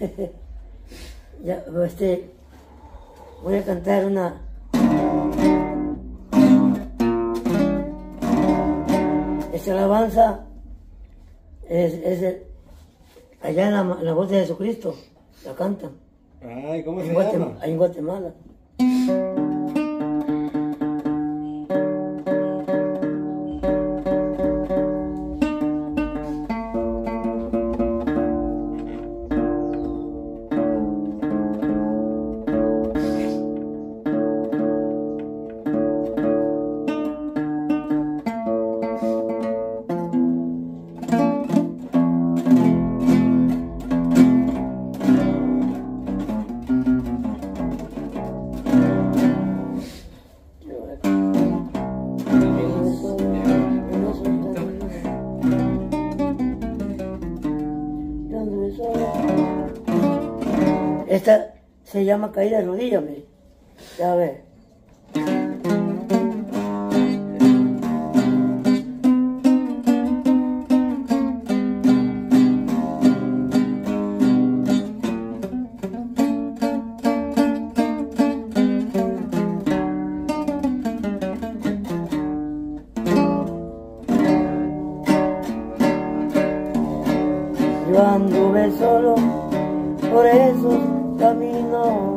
Ya, este, voy a cantar una. Esta alabanza es, es el- allá en la, en la voz de Jesucristo, la cantan, Ay, ¿cómo se en, llama? ahí en Guatemala. Se llama caída de rodillas, mire. Ya ve. Yo anduve solo por esos caminos. Yo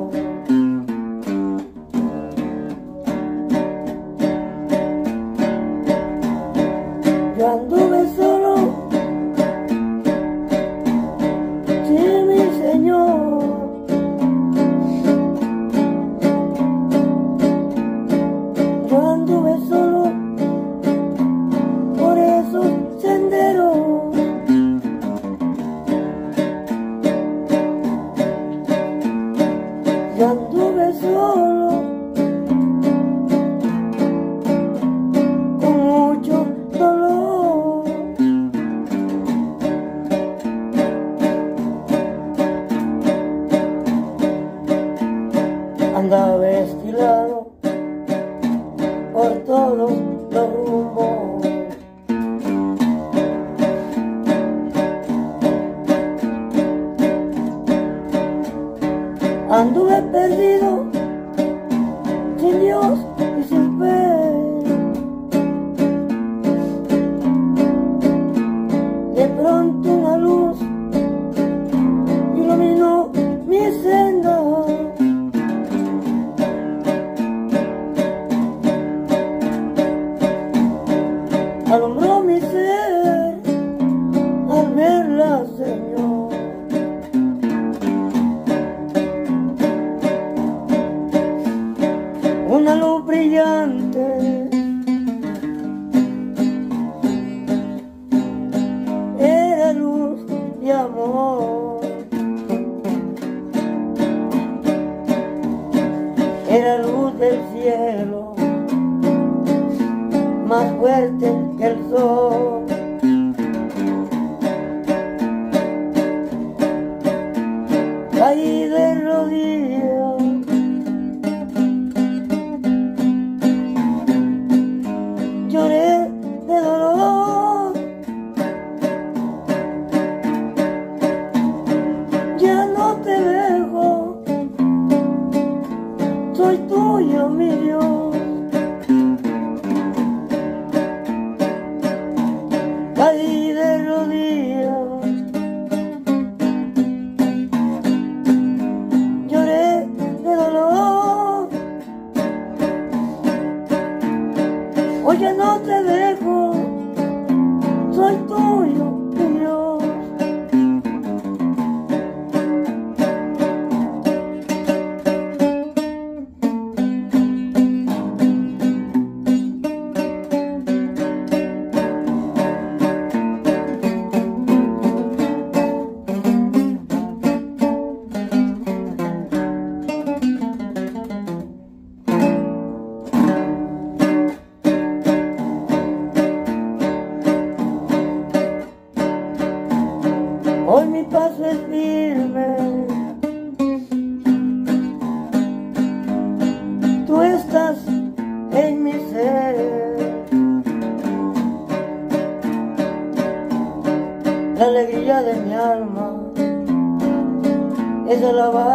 de amor. Soy tuyo, mi Dios.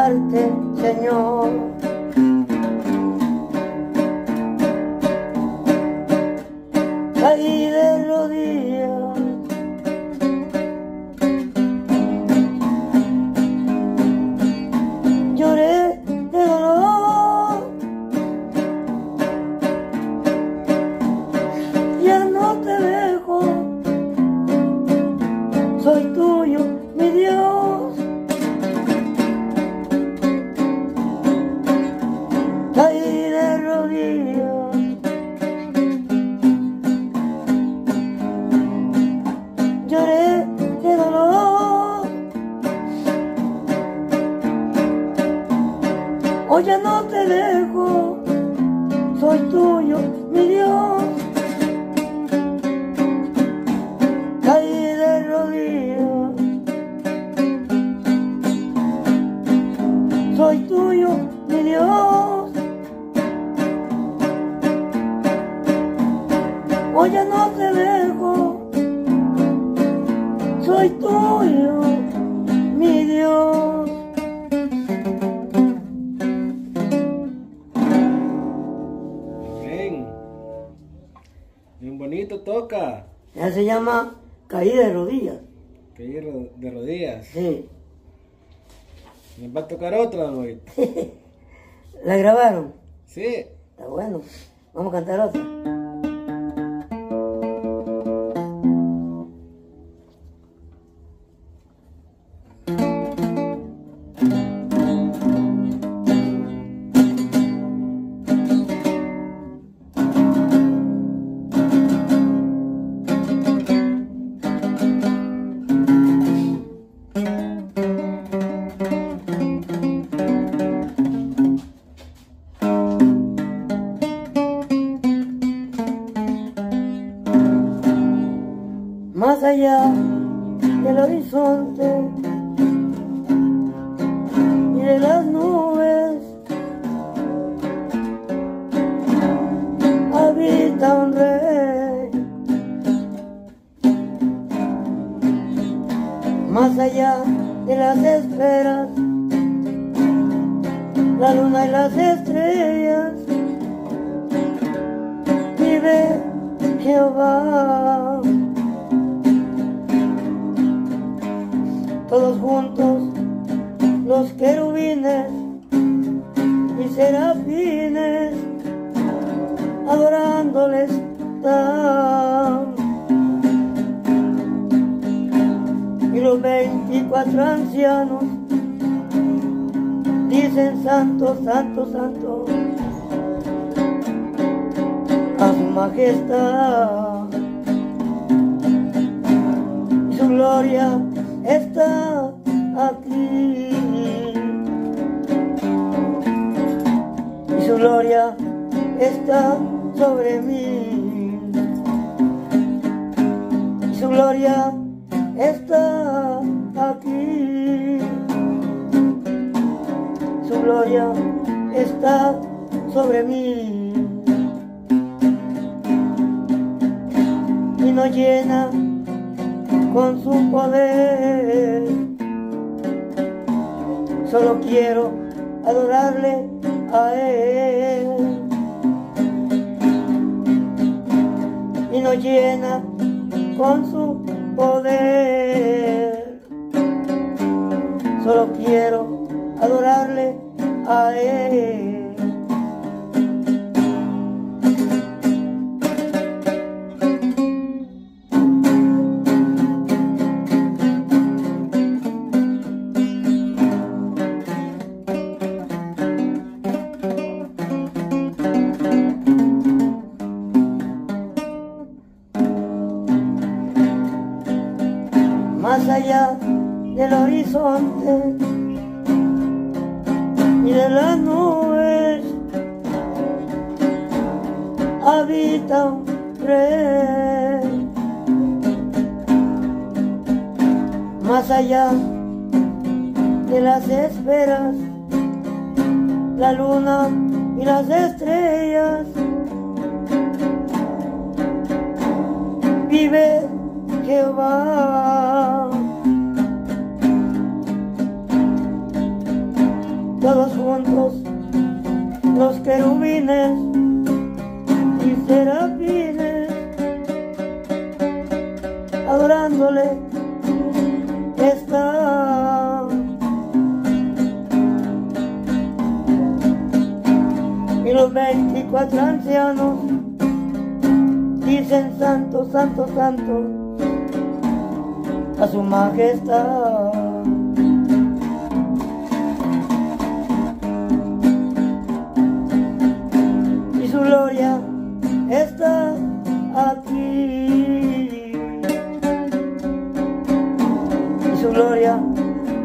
Señor. Toca. Ya se llama caída de rodillas. Ro- de rodillas. Sí. ¿Nos va a tocar otra, don? ¿La grabaron? Sí. Está bueno. Vamos a cantar otra. Más allá de las esferas, la luna y las estrellas, vive Jehová. Todos juntos, los querubines y serafines, adorándoles están. Los veinticuatro ancianos dicen santo, santo, santo a su majestad. Su gloria está aquí. Y su gloria está sobre mí. Su gloria está aquí. Su gloria está sobre mí. Y nos llena con su poder. Solo quiero adorarle a Él. Y nos llena con su poder. Solo quiero adorarle a Él. Horizonte y de las nubes habita un rey. Más allá de las esferas, la luna y las estrellas, vive Jehová. Los querubines y serafines, adorándole están. Y los veinticuatro ancianos dicen santo, santo, santo a su majestad. Gloria está aquí. Y su gloria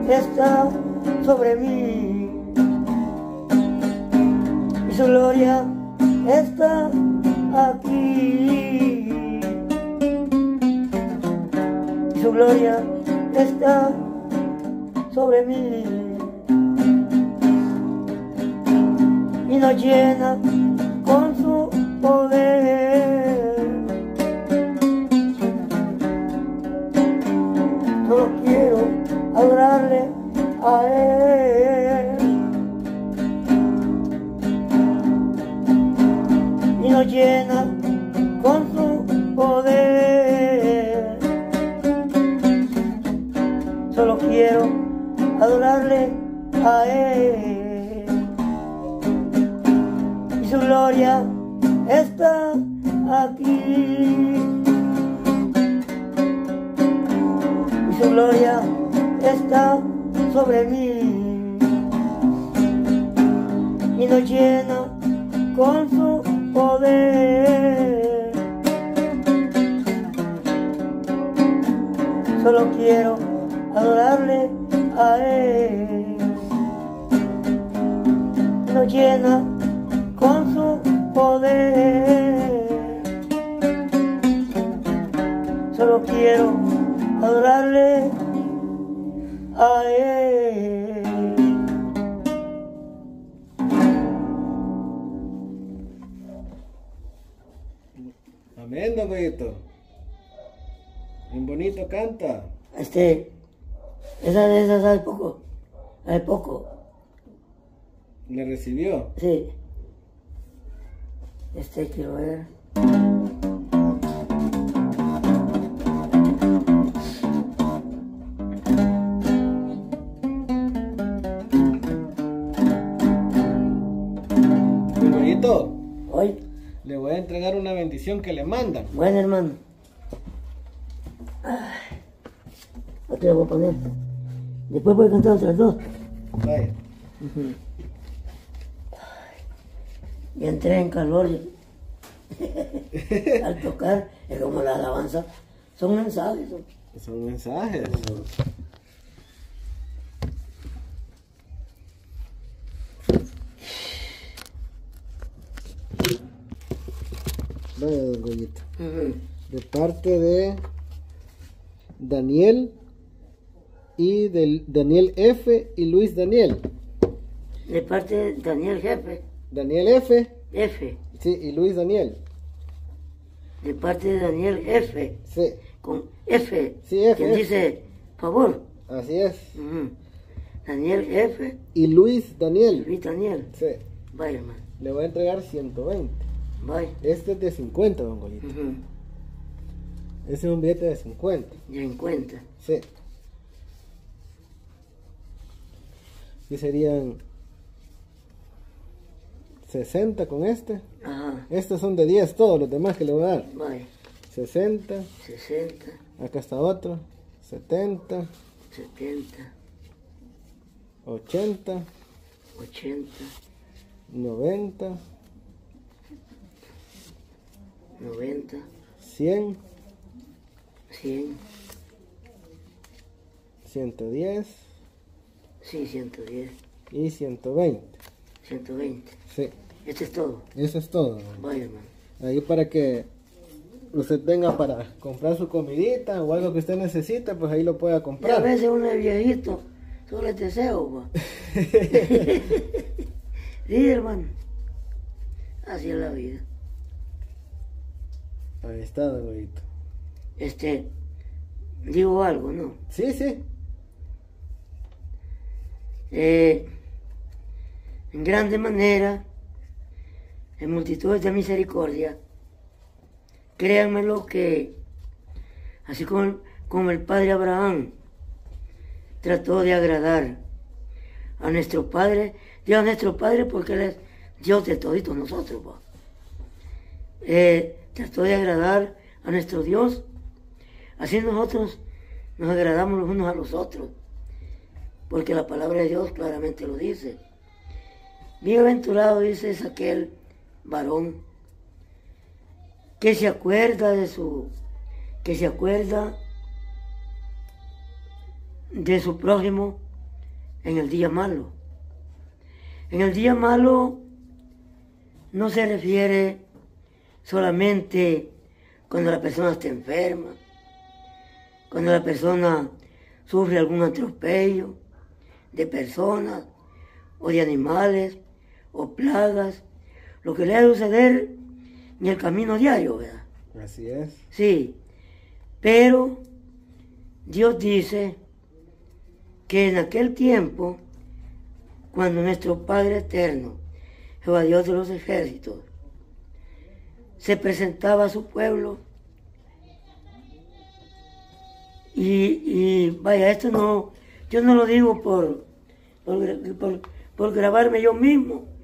está sobre mí. Y su gloria está aquí. Y su gloria está sobre mí. Y nos llena poder. Solo quiero adorarle a Él. Y nos llena con su poder. Solo quiero adorarle a Él. Y su gloria está aquí. Y su gloria está sobre mí. Y nos llena con su poder. Solo quiero adorarle a Él. Nos llena poder. Solo quiero adorarle a Él. Amén, don Goyito. Bien bonito canta. Este, esa de esas hace poco, hace poco, Le recibió. sí. Este quiero ver. Goyito, Hoy, le voy a entregar una bendición que le mandan. bueno hermano. Ay, Aquí lo voy a poner. Después voy a cantar otras dos. Vaya. Y entré en calor. Al tocar, es como la alabanza. Son mensajes. son- Son mensajes. Vaya, don Goyito. De parte de Daniel y del Daniel F y Luis Daniel. De parte de Daniel Jefe, Daniel F, F. sí, y Luis Daniel. De parte de Daniel F. Sí, Con F. Sí, F, Quien F. dice favor. así es. Daniel F. Y Luis Daniel. Luis Daniel. Sí, Vaya, hermano. le voy a entregar 120. Vaya. Este es de 50, don Goyito. Ujú. Ese es un billete de 50. Ya en cuenta. Sí. Y serían 60 con este. Ajá. Estos son de 10 todos los demás que le voy a dar. Vaya. 60, 60, acá está otro. 70, 70, 80, 80, 90, 90, 100, 100. 110 Sí, 110. y 120. 120. Sí, Este es todo. eso es todo. Vaya, hermano. Ahí para que usted tenga para comprar su comidita o algo que usted necesite, pues ahí lo pueda Y a comprar. veces uno es viejito, solo es deseo. Sí, hermano. Así es la vida. Ahí está, don. Este, digo algo, ¿no? Sí, sí. Eh, en grande manera, en multitudes de misericordia, créanme lo que, así como, como el padre Abraham trató de agradar a nuestro padre, Dios a nuestro padre porque él es Dios de toditos nosotros. Eh, trató de agradar a nuestro Dios, así nosotros nos agradamos los unos a los otros porque la palabra de Dios claramente lo dice. Bienaventurado dice es aquel varón que se acuerda de su, que se acuerda de su prójimo en el día malo. En el día malo no se refiere solamente cuando la persona está enferma, cuando la persona sufre algún atropello de personas o de animales o plagas, lo que le ha de suceder en el camino diario, ¿verdad? Así es. Sí, pero Dios dice que en aquel tiempo, cuando nuestro Padre Eterno, Jehová Dios de los ejércitos, se presentaba a su pueblo, y, y vaya, esto no, yo no lo digo por, por, por, por grabarme yo mismo,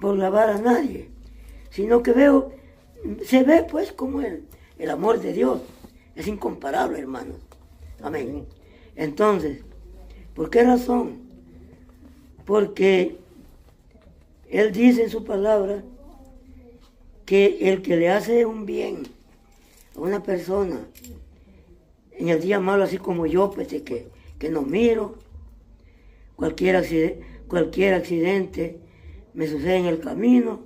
por grabar a nadie, sino que veo, se ve pues como el, el amor de Dios es incomparable, hermanos. Amén. Entonces, ¿por qué razón? Porque Él dice en su palabra que el que le hace un bien a una persona en el día malo, así como yo, pues que, que no miro, cualquier accidente me sucede en el camino.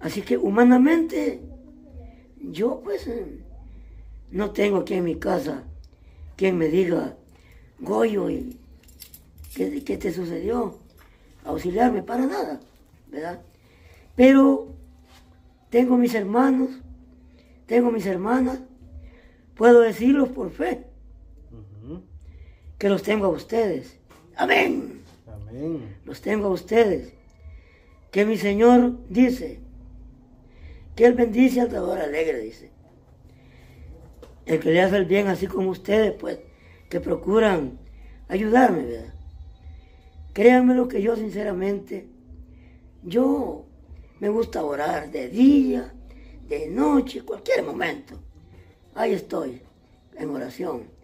Así que humanamente, yo pues eh, no tengo aquí en mi casa quien me diga, Goyo, ¿y qué, qué te sucedió? Auxiliarme para nada, ¿verdad? Pero tengo mis hermanos, tengo mis hermanas, puedo decirlos por fe, que los tengo a ustedes. Amén. Amén. Los tengo a ustedes. Que mi Señor dice, que Él bendice al dador alegre, dice. El que le hace el bien, así como ustedes, pues, que procuran ayudarme, ¿verdad? Créanme lo que yo, sinceramente, yo me gusta orar de día, de noche, cualquier momento. Ahí estoy, en oración.